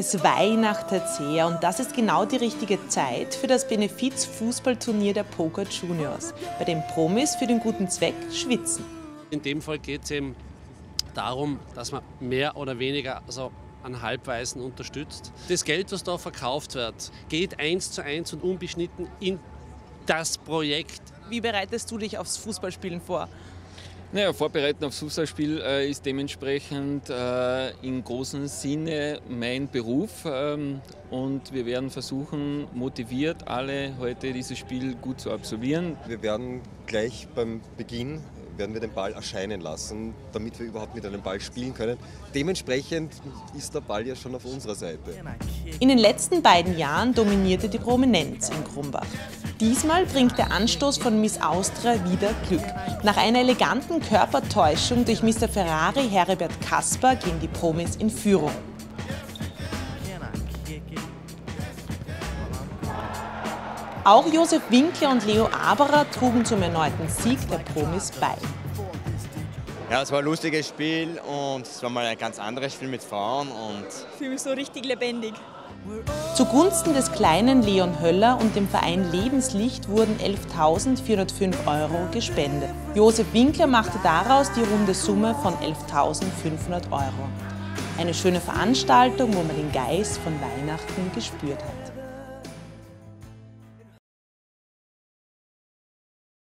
Es weihnachtet sehr und das ist genau die richtige Zeit für das Benefiz-Fußballturnier der Poker Juniors, bei dem Promis für den guten Zweck schwitzen. In dem Fall geht es eben darum, dass man mehr oder weniger also an Halbweisen unterstützt. Das Geld, was da verkauft wird, geht eins zu eins und unbeschnitten in das Projekt. Wie bereitest du dich aufs Fußballspielen vor? Naja, Vorbereiten aufs Fußballspiel äh, ist dementsprechend äh, im großen Sinne mein Beruf ähm, und wir werden versuchen, motiviert alle heute dieses Spiel gut zu absolvieren. Wir werden gleich beim Beginn werden wir den Ball erscheinen lassen, damit wir überhaupt mit einem Ball spielen können. Dementsprechend ist der Ball ja schon auf unserer Seite. In den letzten beiden Jahren dominierte die Prominenz in Krumbach. Diesmal bringt der Anstoß von Miss Austria wieder Glück. Nach einer eleganten Körpertäuschung durch Mr. Ferrari Heribert Kasper gehen die Promis in Führung. Auch Josef Winkler und Leo Aberer trugen zum erneuten Sieg der Promis bei. Ja, es war ein lustiges Spiel und es war mal ein ganz anderes Spiel mit Frauen und ich fühle mich so richtig lebendig. Zugunsten des kleinen Leon Höller und dem Verein Lebenslicht wurden 11.405 Euro gespendet. Josef Winkler machte daraus die runde Summe von 11.500 Euro. Eine schöne Veranstaltung, wo man den Geist von Weihnachten gespürt hat.